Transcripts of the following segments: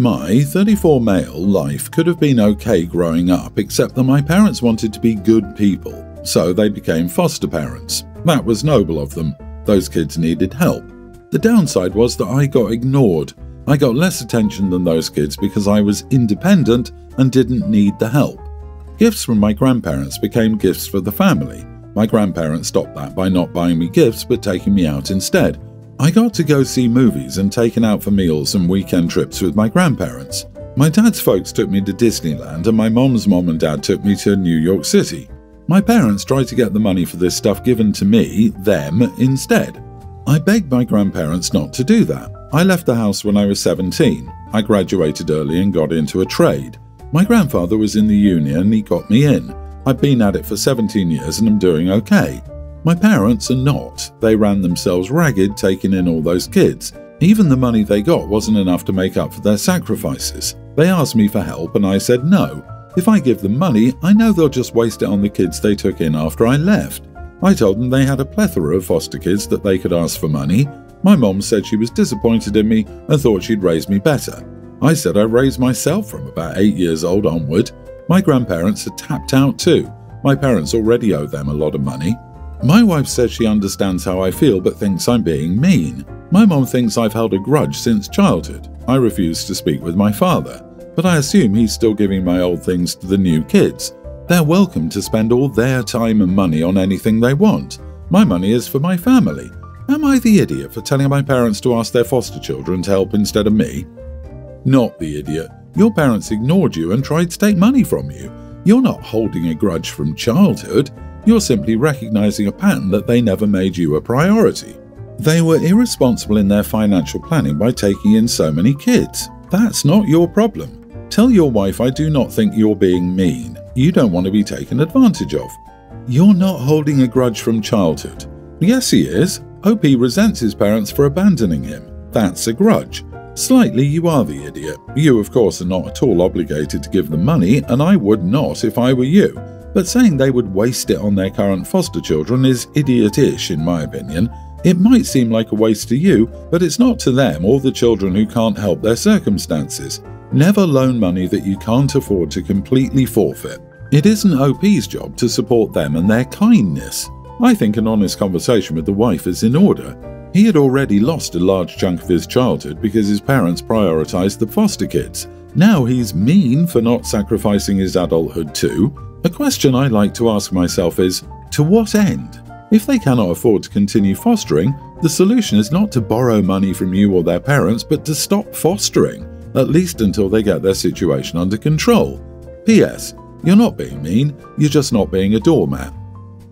My 34 male life could have been okay growing up, except that my parents wanted to be good people, so they became foster parents. That was noble of them. Those kids needed help. The downside was that I got ignored. I got less attention than those kids because I was independent and didn't need the help. Gifts from my grandparents became gifts for the family. My grandparents stopped that by not buying me gifts but taking me out instead. I got to go see movies and taken out for meals and weekend trips with my grandparents. My dad's folks took me to Disneyland and my mom's mom and dad took me to New York City. My parents tried to get the money for this stuff given to me, them, instead. I begged my grandparents not to do that. I left the house when I was 17. I graduated early and got into a trade. My grandfather was in the union and he got me in. I've been at it for 17 years and I'm doing okay. My parents are not. They ran themselves ragged taking in all those kids. Even the money they got wasn't enough to make up for their sacrifices. They asked me for help and I said no. If I give them money, I know they'll just waste it on the kids they took in after I left. I told them they had a plethora of foster kids that they could ask for money. My mom said she was disappointed in me and thought she'd raise me better. I said I raised myself from about 8 years old onward. My grandparents had tapped out too. My parents already owe them a lot of money. My wife says she understands how I feel but thinks I'm being mean. My mom thinks I've held a grudge since childhood. I refuse to speak with my father, but I assume he's still giving my old things to the new kids. They're welcome to spend all their time and money on anything they want. My money is for my family. Am I the idiot for telling my parents to ask their foster children to help instead of me? Not the idiot. Your parents ignored you and tried to take money from you. You're not holding a grudge from childhood. You're simply recognizing a pattern that they never made you a priority. They were irresponsible in their financial planning by taking in so many kids. That's not your problem. Tell your wife I do not think you're being mean. You don't want to be taken advantage of. You're not holding a grudge from childhood. Yes, he is. OP resents his parents for abandoning him. That's a grudge. Slightly, you are the idiot. You, of course, are not at all obligated to give them money, and I would not if I were you. But saying they would waste it on their current foster children is idiotish, in my opinion. It might seem like a waste to you, but it's not to them or the children who can't help their circumstances. Never loan money that you can't afford to completely forfeit. It isn't OP's job to support them and their kindness. I think an honest conversation with the wife is in order. He had already lost a large chunk of his childhood because his parents prioritized the foster kids. Now he's mean for not sacrificing his adulthood too, a question I like to ask myself is to what end? If they cannot afford to continue fostering, the solution is not to borrow money from you or their parents, but to stop fostering, at least until they get their situation under control. P.S. You're not being mean, you're just not being a doormat.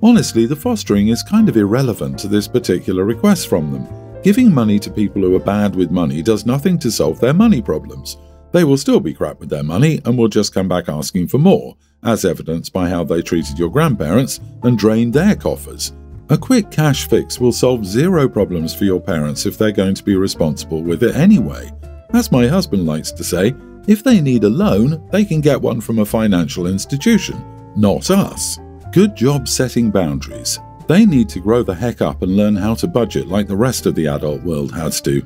Honestly, the fostering is kind of irrelevant to this particular request from them. Giving money to people who are bad with money does nothing to solve their money problems. They will still be crap with their money and will just come back asking for more, as evidenced by how they treated your grandparents and drained their coffers. A quick cash fix will solve zero problems for your parents if they're going to be responsible with it anyway. As my husband likes to say, if they need a loan, they can get one from a financial institution, not us. Good job setting boundaries. They need to grow the heck up and learn how to budget like the rest of the adult world has to.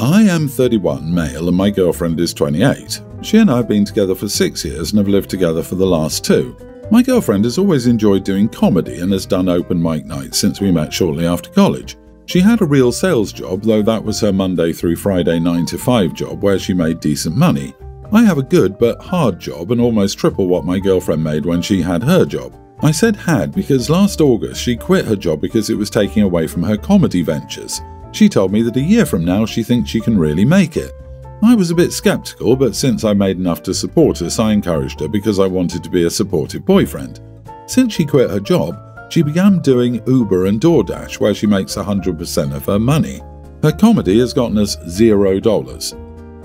I am 31, male, and my girlfriend is 28. She and I have been together for six years and have lived together for the last two. My girlfriend has always enjoyed doing comedy and has done open mic nights since we met shortly after college. She had a real sales job, though that was her Monday through Friday 9 to 5 job where she made decent money. I have a good but hard job and almost triple what my girlfriend made when she had her job. I said had because last August she quit her job because it was taking away from her comedy ventures. She told me that a year from now she thinks she can really make it. I was a bit skeptical, but since I made enough to support us, I encouraged her because I wanted to be a supportive boyfriend. Since she quit her job, she began doing Uber and DoorDash, where she makes 100% of her money. Her comedy has gotten us zero dollars.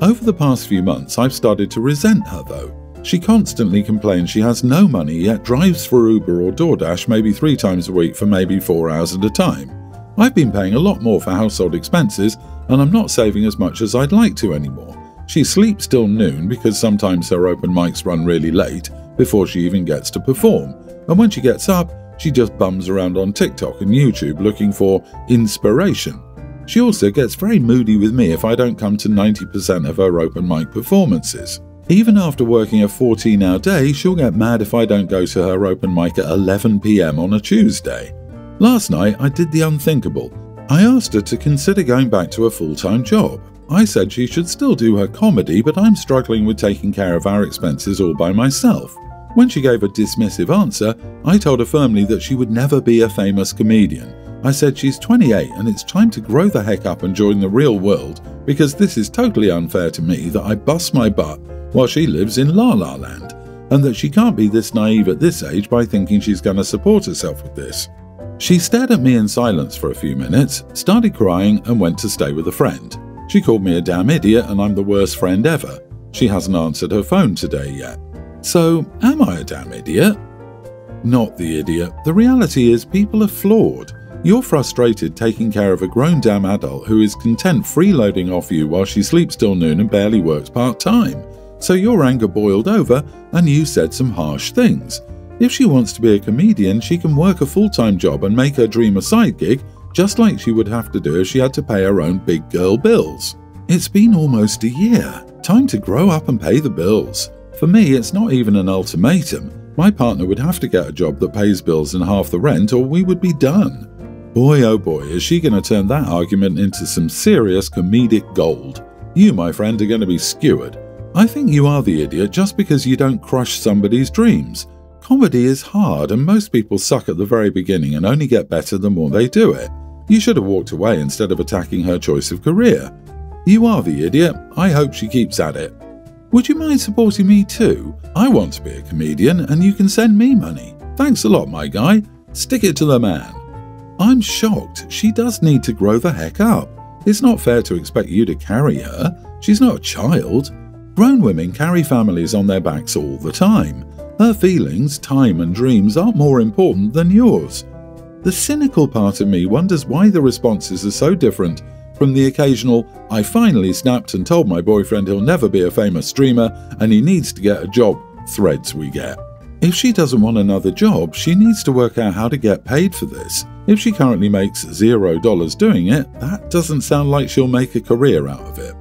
Over the past few months, I've started to resent her though. She constantly complains she has no money yet drives for Uber or DoorDash maybe three times a week for maybe four hours at a time. I've been paying a lot more for household expenses, and I'm not saving as much as I'd like to anymore. She sleeps till noon because sometimes her open mics run really late before she even gets to perform, and when she gets up, she just bums around on TikTok and YouTube looking for inspiration. She also gets very moody with me if I don't come to 90% of her open mic performances. Even after working a 14 hour day, she'll get mad if I don't go to her open mic at 11 pm on a Tuesday. Last night, I did the unthinkable. I asked her to consider going back to a full time job. I said she should still do her comedy, but I'm struggling with taking care of our expenses all by myself. When she gave a dismissive answer, I told her firmly that she would never be a famous comedian. I said she's 28 and it's time to grow the heck up and join the real world because this is totally unfair to me that I bust my butt while she lives in La La Land, and that she can't be this naive at this age by thinking she's going to support herself with this. She stared at me in silence for a few minutes, started crying, and went to stay with a friend. She called me a damn idiot and I'm the worst friend ever. She hasn't answered her phone today yet. So, am I a damn idiot? Not the idiot. The reality is, people are flawed. You're frustrated taking care of a grown damn adult who is content freeloading off you while she sleeps till noon and barely works part time. So your anger boiled over and you said some harsh things. If she wants to be a comedian, she can work a full time job and make her dream a side gig, just like she would have to do if she had to pay her own big girl bills. It's been almost a year. Time to grow up and pay the bills. For me, it's not even an ultimatum. My partner would have to get a job that pays bills and half the rent, or we would be done. Boy, oh boy, is she going to turn that argument into some serious comedic gold. You, my friend, are going to be skewered. I think you are the idiot just because you don't crush somebody's dreams. Comedy is hard, and most people suck at the very beginning and only get better the more they do it. You should have walked away instead of attacking her choice of career. You are the idiot. I hope she keeps at it. Would you mind supporting me too? I want to be a comedian, and you can send me money. Thanks a lot, my guy. Stick it to the man. I'm shocked. She does need to grow the heck up. It's not fair to expect you to carry her. She's not a child. Grown women carry families on their backs all the time. Her feelings, time, and dreams aren't more important than yours. The cynical part of me wonders why the responses are so different from the occasional, I finally snapped and told my boyfriend he'll never be a famous streamer and he needs to get a job threads we get. If she doesn't want another job, she needs to work out how to get paid for this. If she currently makes zero dollars doing it, that doesn't sound like she'll make a career out of it.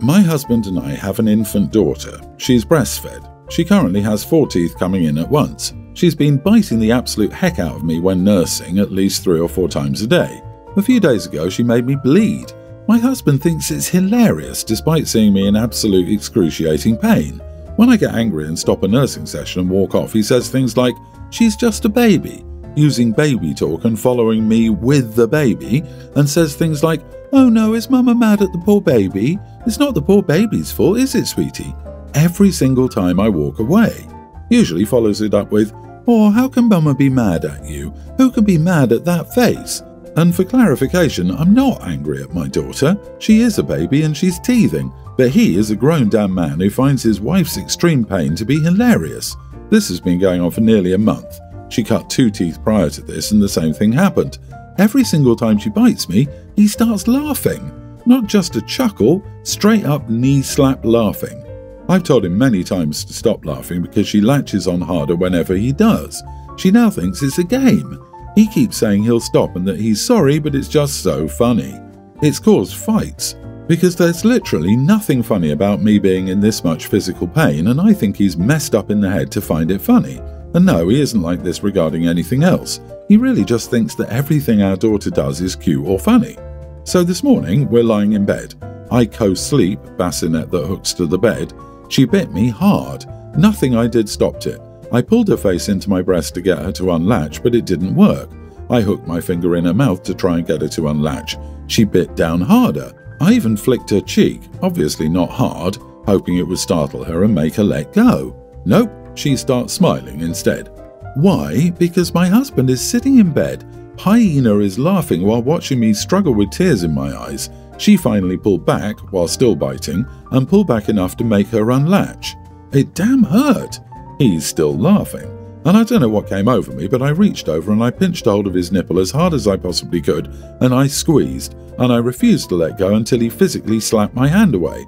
My husband and I have an infant daughter. She's breastfed. She currently has four teeth coming in at once. She's been biting the absolute heck out of me when nursing at least three or four times a day. A few days ago, she made me bleed. My husband thinks it's hilarious despite seeing me in absolute excruciating pain. When I get angry and stop a nursing session and walk off, he says things like, She's just a baby, using baby talk and following me with the baby, and says things like, Oh no, is Mama mad at the poor baby? It's not the poor baby's fault, is it, sweetie? Every single time I walk away. Usually follows it up with, Or how can Mama be mad at you? Who can be mad at that face? And for clarification, I'm not angry at my daughter. She is a baby and she's teething, but he is a grown damn man who finds his wife's extreme pain to be hilarious. This has been going on for nearly a month. She cut two teeth prior to this, and the same thing happened. Every single time she bites me, he starts laughing. Not just a chuckle, straight up knee slap laughing. I've told him many times to stop laughing because she latches on harder whenever he does. She now thinks it's a game. He keeps saying he'll stop and that he's sorry, but it's just so funny. It's caused fights, because there's literally nothing funny about me being in this much physical pain, and I think he's messed up in the head to find it funny. And no, he isn't like this regarding anything else. He really just thinks that everything our daughter does is cute or funny. So this morning, we're lying in bed. I co sleep, bassinet that hooks to the bed. She bit me hard. Nothing I did stopped it. I pulled her face into my breast to get her to unlatch, but it didn't work. I hooked my finger in her mouth to try and get her to unlatch. She bit down harder. I even flicked her cheek, obviously not hard, hoping it would startle her and make her let go. Nope, she starts smiling instead. Why? Because my husband is sitting in bed. Hyena is laughing while watching me struggle with tears in my eyes. She finally pulled back, while still biting, and pulled back enough to make her unlatch. It damn hurt. He's still laughing. And I don't know what came over me, but I reached over and I pinched hold of his nipple as hard as I possibly could, and I squeezed, and I refused to let go until he physically slapped my hand away.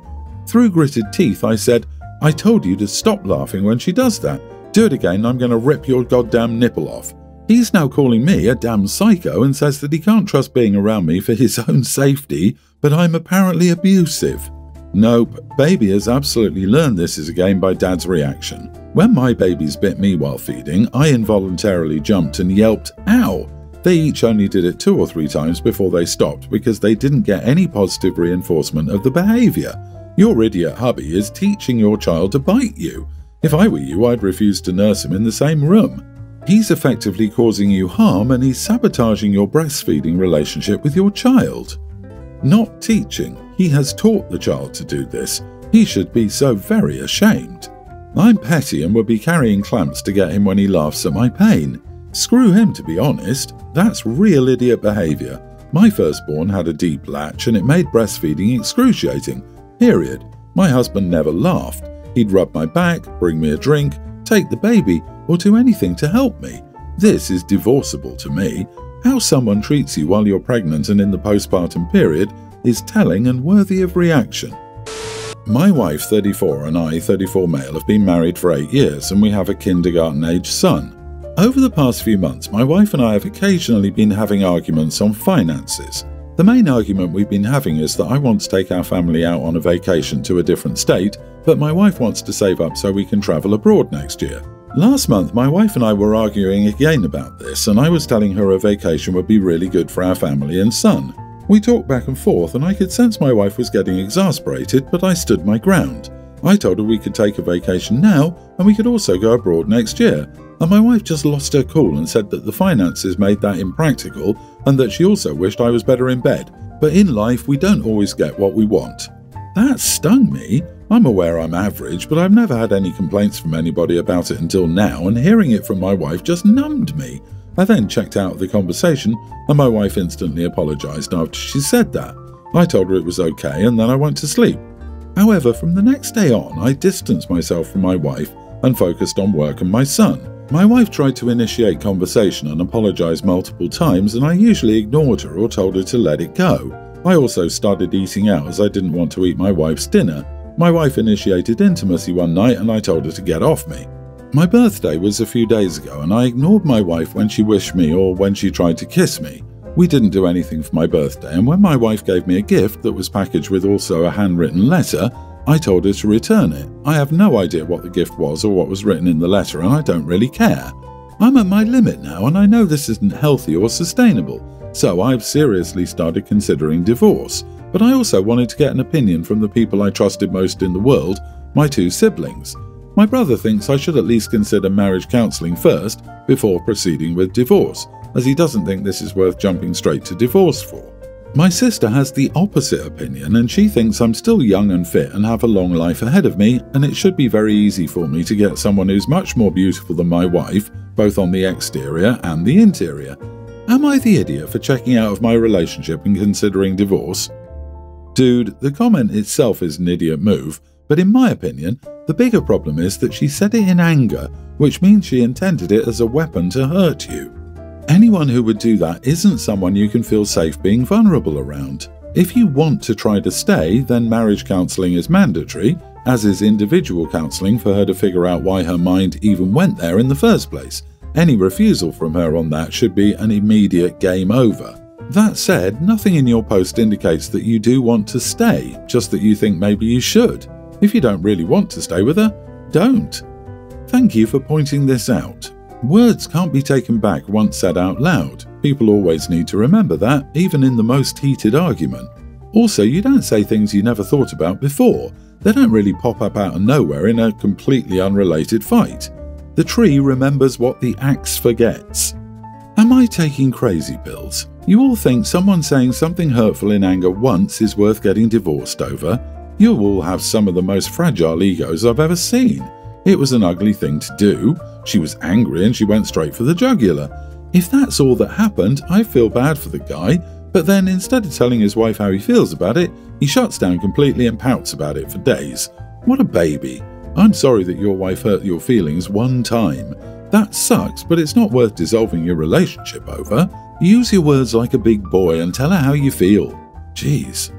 Through gritted teeth, I said, I told you to stop laughing when she does that. Do it again, I'm going to rip your goddamn nipple off. He's now calling me a damn psycho and says that he can't trust being around me for his own safety, but I'm apparently abusive. Nope, baby has absolutely learned this is a game by dad's reaction. When my babies bit me while feeding, I involuntarily jumped and yelped, Ow! They each only did it two or three times before they stopped because they didn't get any positive reinforcement of the behaviour. Your idiot hubby is teaching your child to bite you. If I were you, I'd refuse to nurse him in the same room. He's effectively causing you harm and he's sabotaging your breastfeeding relationship with your child. Not teaching, he has taught the child to do this. He should be so very ashamed. I'm petty and would be carrying clamps to get him when he laughs at my pain. Screw him, to be honest. That's real idiot behaviour. My firstborn had a deep latch and it made breastfeeding excruciating. Period. My husband never laughed. He'd rub my back, bring me a drink, take the baby, or do anything to help me. This is divorceable to me. How someone treats you while you're pregnant and in the postpartum period is telling and worthy of reaction. My wife, 34, and I, 34 male, have been married for eight years and we have a kindergarten age son. Over the past few months, my wife and I have occasionally been having arguments on finances. The main argument we've been having is that I want to take our family out on a vacation to a different state, but my wife wants to save up so we can travel abroad next year. Last month, my wife and I were arguing again about this, and I was telling her a vacation would be really good for our family and son. We talked back and forth, and I could sense my wife was getting exasperated, but I stood my ground. I told her we could take a vacation now, and we could also go abroad next year, and my wife just lost her cool and said that the finances made that impractical and that she also wished I was better in bed. But in life, we don't always get what we want. That stung me. I'm aware I'm average, but I've never had any complaints from anybody about it until now, and hearing it from my wife just numbed me. I then checked out the conversation, and my wife instantly apologised after she said that. I told her it was okay, and then I went to sleep. However, from the next day on, I distanced myself from my wife and focused on work and my son. My wife tried to initiate conversation and apologise multiple times, and I usually ignored her or told her to let it go. I also started eating out as I didn't want to eat my wife's dinner. My wife initiated intimacy one night and I told her to get off me. My birthday was a few days ago and I ignored my wife when she wished me or when she tried to kiss me. We didn't do anything for my birthday, and when my wife gave me a gift that was packaged with also a handwritten letter, I told her to return it. I have no idea what the gift was or what was written in the letter, and I don't really care. I'm at my limit now, and I know this isn't healthy or sustainable, so I've seriously started considering divorce. But I also wanted to get an opinion from the people I trusted most in the world, my two siblings. My brother thinks I should at least consider marriage counselling first before proceeding with divorce, as he doesn't think this is worth jumping straight to divorce for. My sister has the opposite opinion, and she thinks I'm still young and fit and have a long life ahead of me, and it should be very easy for me to get someone who's much more beautiful than my wife, both on the exterior and the interior. Am I the idiot for checking out of my relationship and considering divorce? Dude, the comment itself is an idiot move, but in my opinion, the bigger problem is that she said it in anger, which means she intended it as a weapon to hurt you. Anyone who would do that isn't someone you can feel safe being vulnerable around. If you want to try to stay, then marriage counselling is mandatory, as is individual counselling for her to figure out why her mind even went there in the first place. Any refusal from her on that should be an immediate game over. That said, nothing in your post indicates that you do want to stay, just that you think maybe you should. If you don't really want to stay with her, don't. Thank you for pointing this out. Words can't be taken back once said out loud. People always need to remember that, even in the most heated argument. Also, you don't say things you never thought about before. They don't really pop up out of nowhere in a completely unrelated fight. The tree remembers what the axe forgets. Am I taking crazy pills? You all think someone saying something hurtful in anger once is worth getting divorced over? You all have some of the most fragile egos I've ever seen. It was an ugly thing to do. She was angry and she went straight for the jugular. If that's all that happened, I feel bad for the guy, but then instead of telling his wife how he feels about it, he shuts down completely and pouts about it for days. What a baby. I'm sorry that your wife hurt your feelings one time. That sucks, but it's not worth dissolving your relationship over. Use your words like a big boy and tell her how you feel. Jeez.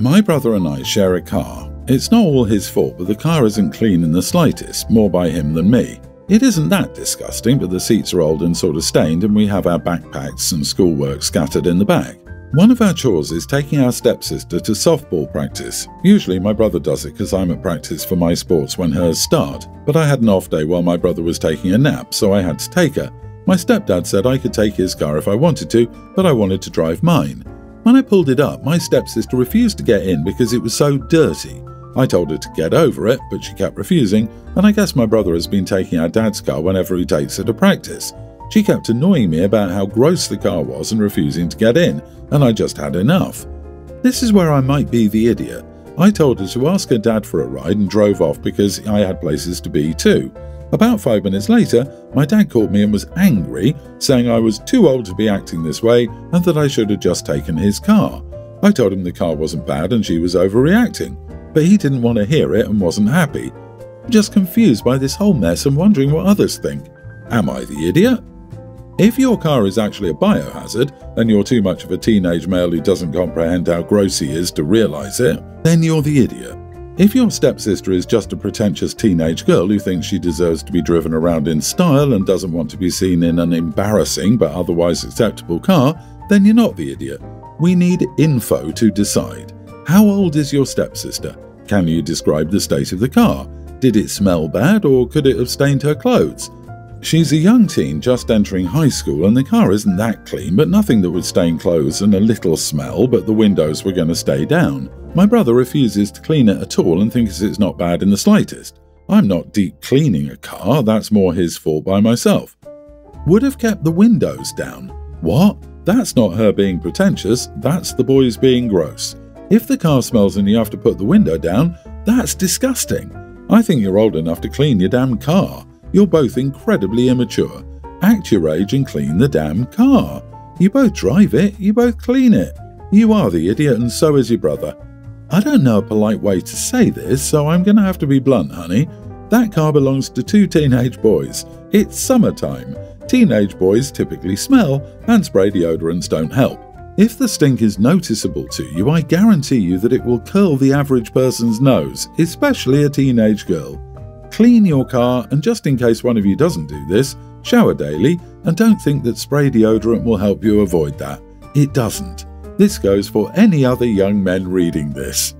My brother and I share a car. It's not all his fault, but the car isn't clean in the slightest, more by him than me. It isn't that disgusting, but the seats are old and sort of stained, and we have our backpacks and schoolwork scattered in the back. One of our chores is taking our stepsister to softball practice. Usually my brother does it because I'm at practice for my sports when hers start, but I had an off day while my brother was taking a nap, so I had to take her. My stepdad said I could take his car if I wanted to, but I wanted to drive mine. When I pulled it up, my stepsister refused to get in because it was so dirty. I told her to get over it, but she kept refusing, and I guess my brother has been taking our dad's car whenever he takes her to practice. She kept annoying me about how gross the car was and refusing to get in, and I just had enough. This is where I might be the idiot. I told her to ask her dad for a ride and drove off because I had places to be too. About five minutes later, my dad called me and was angry, saying I was too old to be acting this way and that I should have just taken his car. I told him the car wasn't bad and she was overreacting, but he didn't want to hear it and wasn't happy. Just confused by this whole mess and wondering what others think. Am I the idiot? If your car is actually a biohazard, and you're too much of a teenage male who doesn't comprehend how gross he is to realise it, then you're the idiot. If your stepsister is just a pretentious teenage girl who thinks she deserves to be driven around in style and doesn't want to be seen in an embarrassing but otherwise acceptable car, then you're not the idiot. We need info to decide. How old is your stepsister? Can you describe the state of the car? Did it smell bad or could it have stained her clothes? She's a young teen just entering high school, and the car isn't that clean, but nothing that would stain clothes and a little smell, but the windows were going to stay down. My brother refuses to clean it at all and thinks it's not bad in the slightest. I'm not deep cleaning a car, that's more his fault by myself. Would have kept the windows down. What? That's not her being pretentious, that's the boys being gross. If the car smells and you have to put the window down, that's disgusting. I think you're old enough to clean your damn car. You're both incredibly immature. Act your age and clean the damn car. You both drive it, you both clean it. You are the idiot, and so is your brother. I don't know a polite way to say this, so I'm going to have to be blunt, honey. That car belongs to two teenage boys. It's summertime. Teenage boys typically smell, and spray deodorants don't help. If the stink is noticeable to you, I guarantee you that it will curl the average person's nose, especially a teenage girl. Clean your car, and just in case one of you doesn't do this, shower daily and don't think that spray deodorant will help you avoid that. It doesn't. This goes for any other young men reading this.